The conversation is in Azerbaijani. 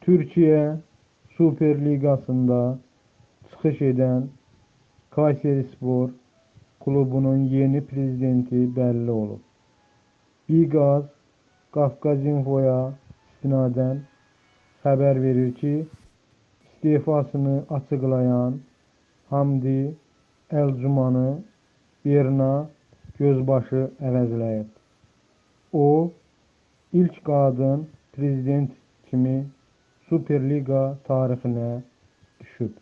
Türkiye Süper Ligasında çıxış edən Kayserispor klubunun yeni prezidenti bəlli olub. Biqaz Qafqazinfoya istinadən xəbər verir ki, istefasını açıqlayan Hamdi Əlcumanı Berna Gözbaşı əvəzləyib. O, ilk qadın prezident kimi Süper Liga tarihine düşüp